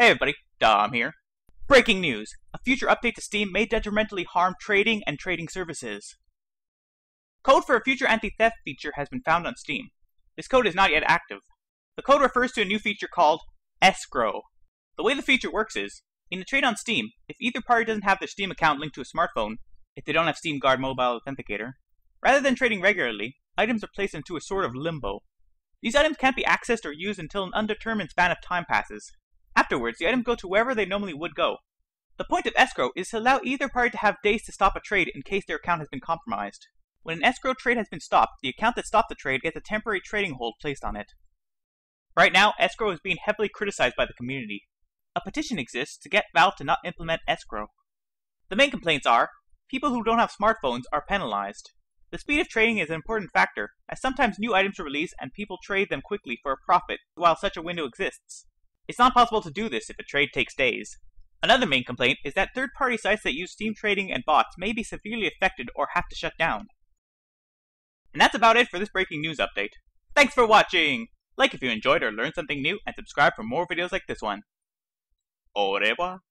Hey everybody, Dom here. Breaking news! A future update to Steam may detrimentally harm trading and trading services. Code for a future anti-theft feature has been found on Steam. This code is not yet active. The code refers to a new feature called Escrow. The way the feature works is, in a trade on Steam, if either party doesn't have their Steam account linked to a smartphone, if they don't have Steam Guard Mobile Authenticator, rather than trading regularly, items are placed into a sort of limbo. These items can't be accessed or used until an undetermined span of time passes. Afterwards, the items go to wherever they normally would go. The point of escrow is to allow either party to have days to stop a trade in case their account has been compromised. When an escrow trade has been stopped, the account that stopped the trade gets a temporary trading hold placed on it. Right now, escrow is being heavily criticized by the community. A petition exists to get Valve to not implement escrow. The main complaints are people who don't have smartphones are penalized. The speed of trading is an important factor, as sometimes new items are released and people trade them quickly for a profit while such a window exists. It's not possible to do this if a trade takes days. Another main complaint is that third-party sites that use Steam trading and bots may be severely affected or have to shut down. And that's about it for this breaking news update. Thanks for watching! Like if you enjoyed or learned something new, and subscribe for more videos like this one. Au revoir!